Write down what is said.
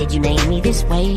did you name me this way?